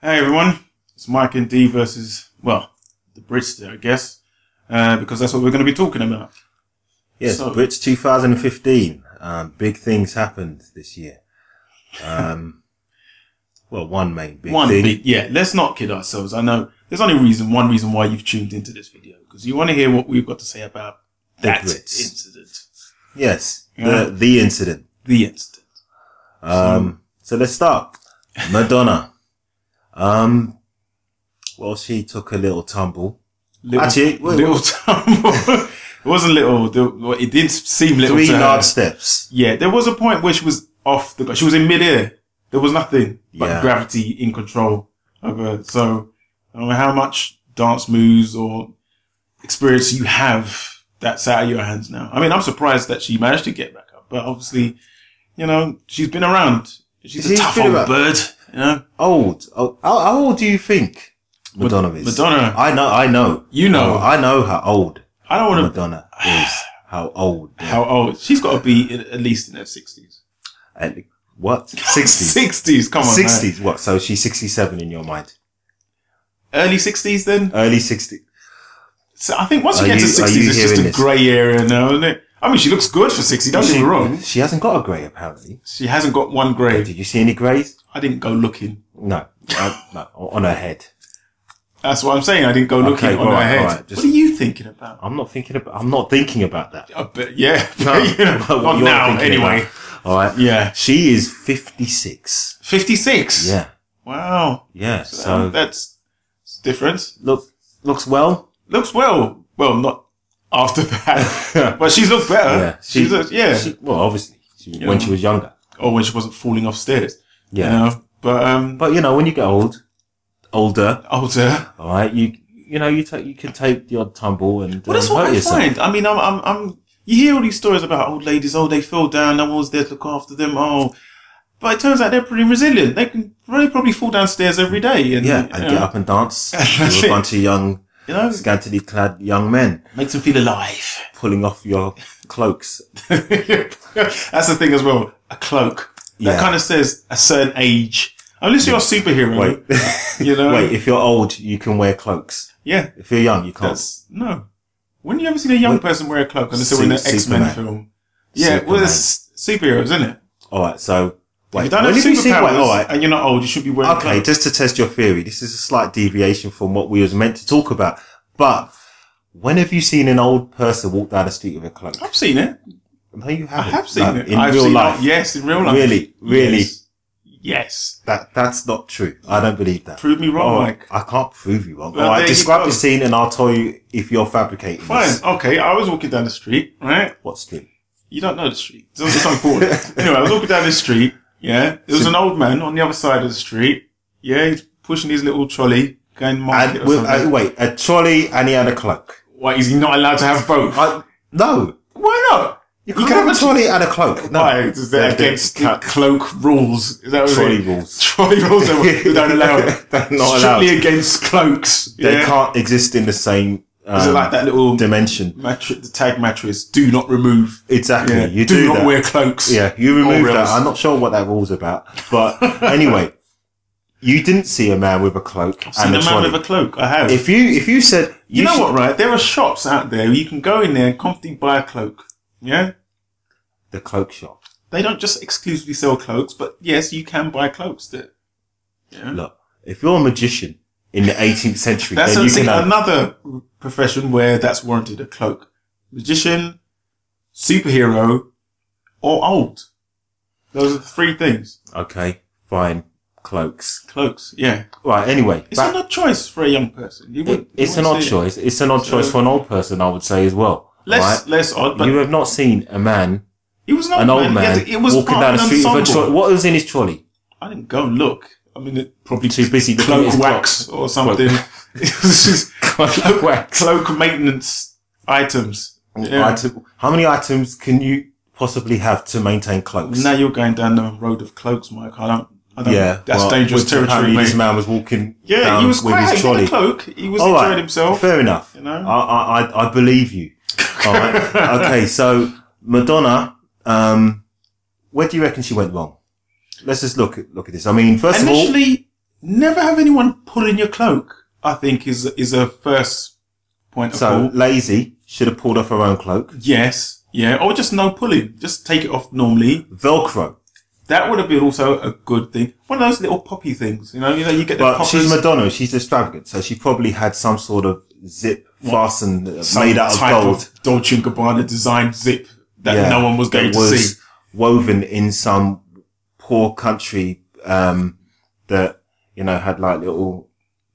Hey everyone, it's Mike and Dee versus, well, the Britster, I guess, uh, because that's what we're going to be talking about. Yes, So- Brits 2015. Um, big things happened this year. Um, well, one main big one thing. big, yeah, let's not kid ourselves. I know there's only reason, one reason why you've tuned into this video, because you want to hear what we've got to say about that Brits. incident. Yes, Yeah. the the incident. The incident. Um, so let's start. Madonna. Um, well, she took a little tumble. Little, Actually, wait, little tumble. it wasn't little, the- it didn't seem little Three large steps. Yeah, there was a point where she was off the, she was in midair. There was nothing but Yeah. gravity in control of her. So, I don't know how much dance moves or experience you have that's out of your hands now. I mean, I'm surprised that she managed to get back up, but obviously, you know, she's been around. She's a tough old around. bird, you know? Old. Oh, how, how old do you think Madonna is? Madonna. I know. I know. You know. Oh, I know how old I don't want to, Madonna is. How old? how old? She's got to be in, at least in her 60s. At- what? 60s. 60s, come on. man. 60s. What? So she's 67 in your mind? Early 60s then? Early 60s. So I think once you Are get to you- 60s, it's just a grey area now, isn't it? I mean, she looks good for 60, don't get me wrong. She hasn't got a grey apparently. She hasn't got one grey. Did you see any greys? I didn't go looking. No. Uh, no. On her head. That's what I'm saying. I didn't go looking Okay, on alright, her head. alright, just- what are you thinking about? I'm not thinking about. I'm not thinking about that. I bet, yeah. No, you know, what not you're now, thinking anyway. about. All right. Yeah. She is 56. 56. Yeah. Wow. Yeah. So So that's it's different. look looks well. Looks well. Well, not after that. but she's looked better. Yeah. She's, a, yeah. She, well, obviously, she, Yeah. when she was younger. or when she wasn't falling off stairs. Yeah. You know? But, um, But you know, when you get old, older, older. all right, you you know you take you can take the odd tumble and Well, that's um, what I yourself. find. I mean, I'm, I'm, I'm, you hear all these stories about old ladies, oh, they fell down, no one was there to look after them, oh. But it turns out they're pretty resilient. They can they probably fall downstairs every day. And, Yeah, you and know, get up and dance with a bunch of young, You know, scantily clad young men makes them feel alive. pulling off your cloaks. That's the thing as well. A cloak. That Yeah. kind of says a certain age. Unless you're a superhero. Wait, You know? wait. If you're old, you can wear cloaks. Yeah. If you're young, you can't. That's, no. When you ever seen a young Wait. person wear a cloak unless they were in an X-Men film? Yeah, well, it's superheroes, isn't it? All right. So wait. You don't have have you seen? Wait, superpowers all right. and you're not old, you should be wearing Okay, clothes. just to test your theory, this is a slight deviation from what we was meant to talk about. But when have you seen an old person walk down the street with a cloak? I've seen it. No, you haven't. have seen No, it. in I've real seen life. It. Yes, in real life. Really, really. Yes. Yes. That that's not true. I don't believe that. Prove me wrong, All Mike. I can't prove you wrong. Well, right, describe the scene and I'll tell you if you're fabricating Fine. this. Okay, I was walking down the street, right? What street? You don't know the street. It's it's important. anyway, I was walking down the street. Yeah, there was an old man on the other side of the street. Yeah, he's pushing his little trolley going market And or with, something. uh, wait, a trolley and he had a cloak. Why is he not allowed to have both? I, no, Why not? you can have a trolley and a cloak. No, Why is that against the cloak rules? Is that what trolley is? rules. Trolley rules that don't allow it. They're not Strictly allowed. against cloaks. They yeah? can't exist in the same um, Is it like that little dimension. the tag mattress? Do not remove. Exactly. Yeah. You do, do, not that. wear cloaks. Yeah, you remove that. I'm not sure what that rule's about, but anyway, you didn't see a man with a cloak Seen and a a man with a cloak. I have. if you if you said you, know should- what, right? There are shops out there where you can go in there and comfortably buy a cloak. Yeah. the cloak shop. They don't just exclusively sell cloaks, but yes, you can buy cloaks there. Yeah. Look, if you're a magician in the 18th century, That's then you have, another profession where that's warranted a cloak. Magician, superhero, or old. Those are the three things. okay, fine, cloaks. Cloaks, yeah. Right. Anyway, It's back- an odd choice for a young person. You it- it's you an would odd choice. It's an odd So- choice for an old person, I would say as well. Less, right? less odd, but you have not seen a man, he was an old an old man. man, He had to- it was walking down the street with a trolley. What was in his trolley? I didn't go look. I mean, it probably Too busy looking at cloak his wax clock. or something. it Cloak wax. cloak maintenance items. Yeah. Item- how many items can you possibly have to maintain cloaks? Now you're going down the road of cloaks, Mike. I don't. I don't. Yeah, that's well, dangerous territory, apparently This man was walking Yeah, down he was with quite his in trolley. a cloak. He was All enjoying right, himself. Fair enough. You know? I, I, I, I believe you. All right. okay, so Madonna, um, where do you reckon she went wrong? Let's just look at look at this. I mean, first of all, Initially, never have anyone pull in your cloak. I think is is a first point of So call. lazy should have pulled off her own cloak. Yes, yeah, or just no pulling. Just take it off normally. Velcro. That would have been also a good thing. One of those little poppy things, you know. You know, you get the But she's Madonna. She's extravagant, so she probably had some sort of zip fastened, uh, made out of gold. Dolce and Gabbana designed zip that Yeah, no one was going to see. woven in some poor country um, that you know had like little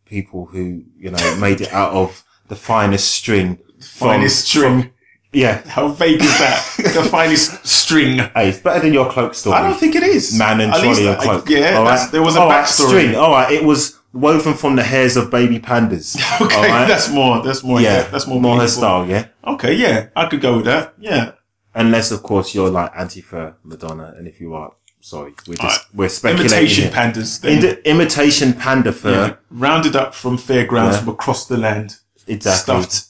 people who you know made it out of the finest string. from- Finest string. Yeah, How vague is that? the finest string. hey, it's better than your cloak story. I don't think it is. man and At trolley and I- cloak. yeah, All right? there was a All right, backstory. string. All right, it was woven from the hairs of baby pandas. Okay, all right? that's more. That's more. yeah, Yeah, that's more. more her style. Yeah, Okay, yeah, I could go with that. Yeah, unless of course you're like anti-fur Madonna, and if you are, sorry, we're just Alright. we're speculating. imitation here. pandas. Then. Imitation panda fur. yeah. rounded up from fairgrounds Yeah. from across the land. Exactly. Stuffed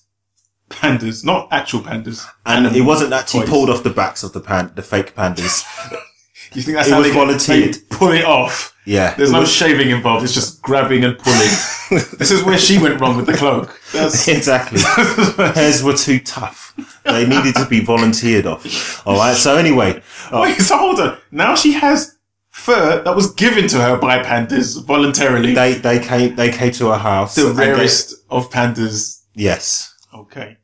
pandas, not actual pandas. And it wasn't actually toys. pulled off the backs of the pan, the fake pandas. You think that's it how they, volunteered. they pull it off? Yeah. There's no was- shaving involved. It's just grabbing and pulling. this is where she went wrong with the cloak. That's, exactly. Hairs were too tough. They needed to be volunteered off. All right. So anyway, uh, Wait, so hold on. Now she has fur that was given to her by pandas voluntarily. they they came they came to her house. the and they- rarest of pandas. yes. Okay.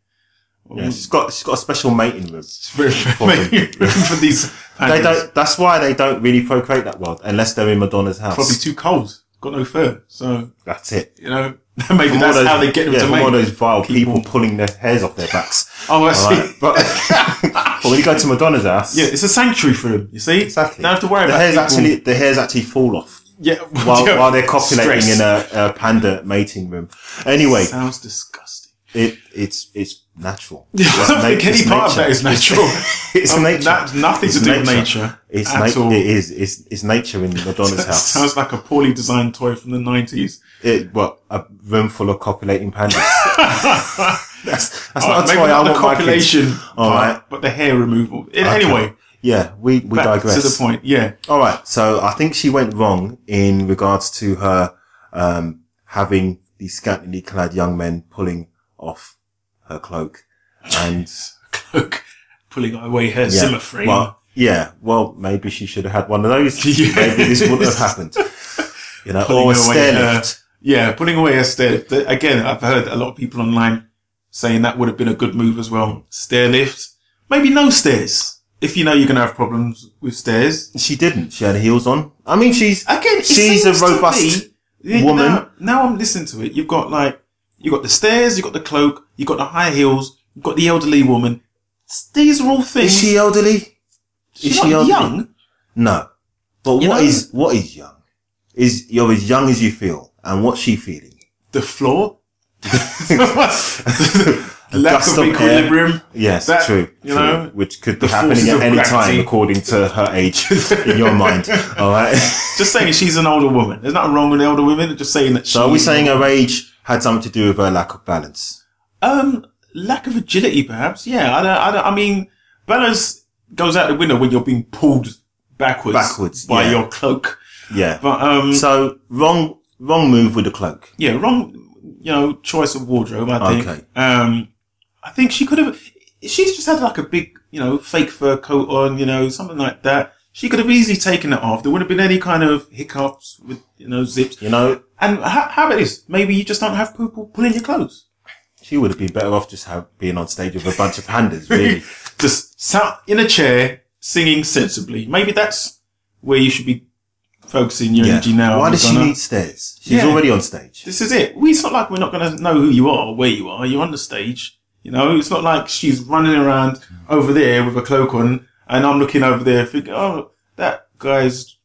Yeah. She's got she's got a special mating room. It's very, very for these pandas. They don't. That's why they don't really procreate that well unless they're in Madonna's house. Probably too cold. Got no fur. So, That's it. you know, maybe that's those- how they get them yeah, to mate. all those vile people. people. pulling their hairs off their backs. Oh, I see. right? But, but when you go to Madonna's house, Yeah, it's a sanctuary for them, you see? exactly. Don't have to worry the about hairs people. actually the hairs actually fall off yeah, while, while they're copulating Stress. in a, a panda mating room. Anyway, Sounds disgusting. it it's it's natural. Yeah, I don't think any part of that is natural. It's Um, nature. That's nothing It's to do with nature. It's at na- all. It is. It's, it's nature in Madonna's house. sounds like a poorly designed toy from the 90s. It, what a room full of copulating pandas. that's that's not a toy I want my kids. copulation All part, right. but the hair removal. Okay. Anyway, Yeah, we we back digress. to the point. Yeah. All right. So I think she went wrong in regards to her um, having these scantily clad young men pulling off her cloak. And Cloak pulling away her yeah, Zimmer frame. well, yeah, well, maybe she should have had one of those. Yes. Maybe this wouldn't have happened. You know, Pulling or a away stair her- lift. Yeah, pulling away a stair lift. Again, I've heard a lot of people online saying that would have been a good move as well. Stair lift. Maybe no stairs. If you know you're going to have problems with stairs. She didn't. She had heels on. I mean, she's Again, she's a robust Yeah, woman. Now, now I'm listening to it. You've got like, you've got the stairs, you've got the cloak, you've got the high heels, you've got the elderly woman. These are all things. Is she elderly? She's is not she elderly? young. No. But You what know- is what is young? Is you're as young as you feel, and what's she feeling? The floor. Lack of equilibrium. Yes, That, true. you true, know, which could be the happening at any gravity. time according to her age in your mind. All right. Just saying she's an older woman. There's nothing wrong with the older women. Just saying that. So are we saying her age had something to do with her lack of balance? Um, lack of agility, perhaps. Yeah, I don't. I, don't, I mean, balance goes out the window when you're being pulled backwards, Backwards, by yeah. your cloak. Yeah. But um, So wrong, wrong move with the cloak. yeah, wrong. You know, choice of wardrobe. I think. Okay. Um, I think she could have. she's just had like a big, you know, fake fur coat on. You know, something like that. She could have easily taken it off. There wouldn't have been any kind of hiccups with, you know, zips. You know, And how, how about this? Maybe you just don't have people pulling your clothes. she would have been better off just have, being on stage with a bunch of pandas, really. just sat in a chair singing sensibly. Maybe that's where you should be focusing your energy now. Why does she need stairs? She's Yeah. already on stage. This is it. We, it's not like we're not going to know who you are or where you are. You're on the stage. You know, it's not like she's running around over there with a cloak on and I'm looking over there thinking, oh, that guy's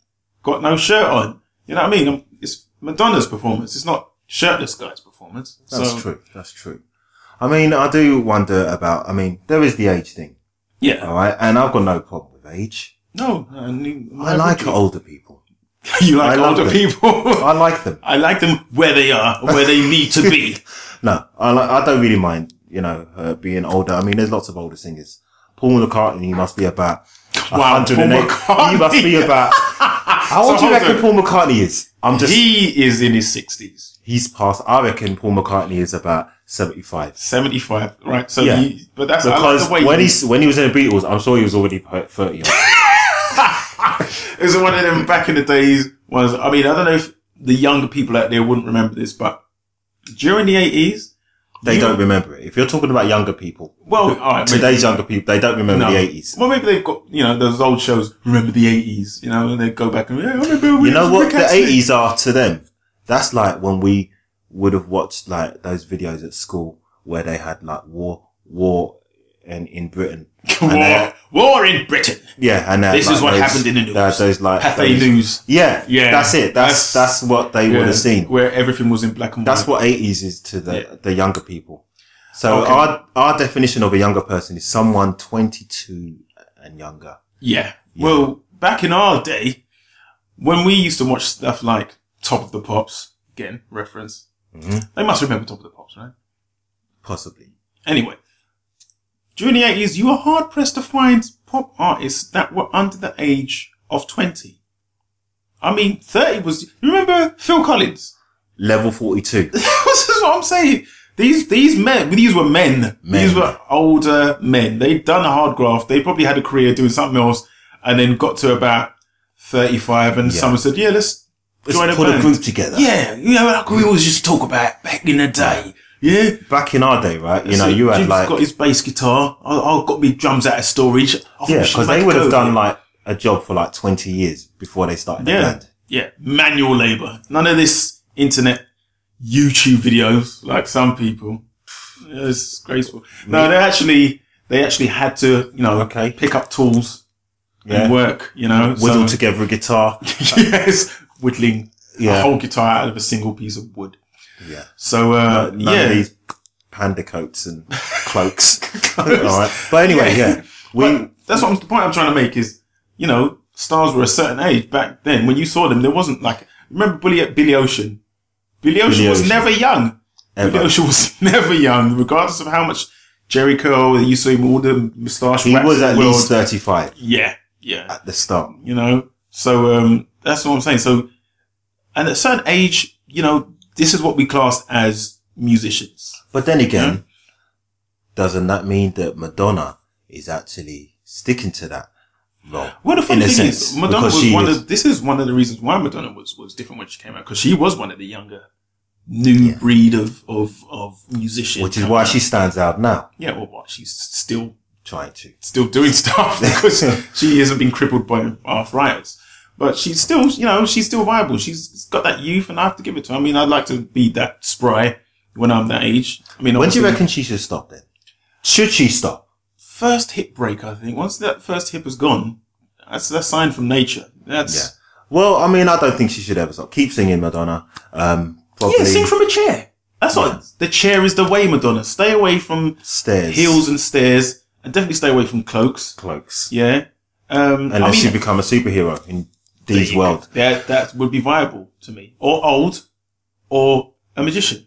got no shirt on. You know what I mean? It's Madonna's performance. It's not shirtless guy's performance. That's so, true. That's true. I mean, I do wonder about, I mean, there is the age thing, Yeah. alright? And I've got no problem with age. No. I, mean, I like you? older people. You like I older people. I like them. I like them where they are, where they need to be. No, I like, I don't really mind, you know, her being older. I mean, there's lots of older singers. Paul McCartney, must be about Wow, Paul 108. McCartney. He must be about How old do you reckon Paul McCartney is? I'm just, He is in his sixties. he's past, I reckon Paul McCartney is about 75. 75, right? So, Yeah. he, but that's I like Because when he- he's, when he was in the Beatles, I'm sure he was already 30. it was one of them back in the days. Was I mean, I don't know if the younger people out there wouldn't remember this, but during the eighties, they You- don't remember it. If you're talking about younger people, well, right, maybe- today's younger people, they don't remember No. the 80s. Well, maybe they've got you know those old shows. Remember the eighties, you know, and they go back and yeah, remember. You know what the 80s are to them? That's like when we would have watched like those videos at school where they had like war, war in, in Britain. And they War, war in Britain. yeah, and had, This like, is what those- happened in the news. had those like Pathé News. Yeah, Yeah, that's it. That's that's- that's, what they would have seen. where everything was in black and white. That's what 80s is to the Yeah. the younger people. So Okay. our our definition of a younger person is someone 22 and younger. Yeah. Well, back in our day, when we used to watch stuff like Top of the Pops, again, reference, Mhm. they must remember Top of the Pops, right? Possibly. Anyway, during the 80s, you were hard pressed to find pop artists that were under the age of 20. I mean, 30 was, you remember Phil Collins? Level 42. this is what I'm saying. These, these men, these were men. Men. These were older men. They'd done a hard graft. They probably had a career doing something else and then got to about 35 and Yeah. someone said, yeah, let's Let's join a put a band. group together. Yeah, you know, like we always used to talk about back in the day. Yeah. Back in our day, right? You know, you had Jim's like got his bass guitar. I, I've got me drums out of storage. I Yeah, because they would have done like a job for like 20 years before they started yeah, band. yeah, manual labor. None of this internet YouTube videos like some people. Yeah, It's graceful. No, they actually they actually had to you know Okay. pick up tools Yeah. and work. You know, Whittle so- together a guitar. yes, whittling a whole guitar out of a single piece of wood. Yeah. So uh, none yeah, these panda coats and cloaks. All right. But anyway, yeah. We, But that's what I'm, the point I'm trying to make is, you know, stars were a certain age back then. When you saw them, there wasn't like, remember Billy, Billy Ocean? Billy Ocean Billy was Ocean. never young. Ever. Billy Ocean was never young, regardless of how much Jheri Curl, you saw him all the moustache he was at least 35 yeah, yeah, at the start. you know. So um, that's what I'm saying. So, and at a certain age, you know, this is what we class as musicians. But then again, doesn't that mean that Madonna is actually sticking to that role? Well, the funny thing sense, is, Madonna was one is- of. This is one of the reasons why Madonna was was different when she came out because she was one of the younger, new Yeah. breed of of of musicians. Which is why out. she stands out now, yeah, well, what she's still trying to. still doing stuff because she hasn't been crippled by arthritis. But she's still, you know, she's still viable. She's got that youth, and I have to give it to her. I mean, I'd like to be that spry when I'm that age. I mean, When do you reckon she should stop then? Should she stop? first hip break? I think once that first hip is gone, that's that's sign from nature. That's Yeah. Well, I mean, I don't think she should ever stop. Keep singing, Madonna. Um, probably Yeah, sing from a chair. That's Yeah. what the chair is the way, Madonna. Stay away from stairs, heels and stairs, and definitely stay away from cloaks. cloaks. Yeah. Um, Unless I mean, you become a superhero in Dee's world. That that would be viable to me, or old, or a magician.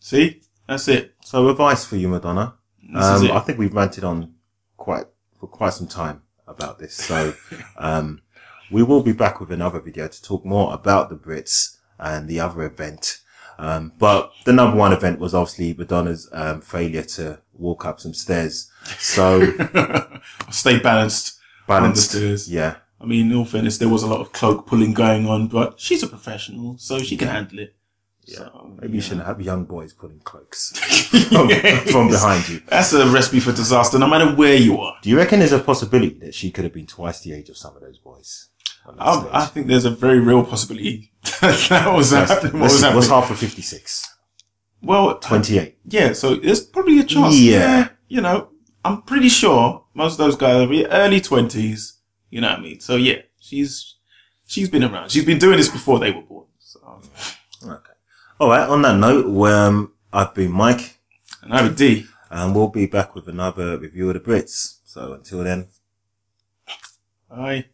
See, that's it. So advice for you, Madonna. Um. I think we've ranted on quite for quite some time about this. So um, we will be back with another video to talk more about the Brits and the other event. Um, but the number one event was obviously Madonna's um, failure to walk up some stairs. So Stay balanced. balanced. On the stairs. Yeah. I mean, in all fairness, there was a lot of cloak pulling going on, but she's a professional, so she can handle it. So, Maybe you shouldn't have young boys pulling cloaks from, from behind you. That's a recipe for disaster, no matter where you are. Do you reckon there's a possibility that she could have been twice the age of some of those boys? Um, I. I think there's a very real possibility that was happening. What was what's half of 56? Well, 28. yeah, so there's probably a chance. Yeah. You know, I'm pretty sure most of those guys are early 20s. You know what I mean? So yeah, she's, she's been around. She's been doing this before they were born. So, Okay. All right. On that note, um, I've been Mike, and I'm Dee. and we'll be back with another review of the Brits. So until then. Bye.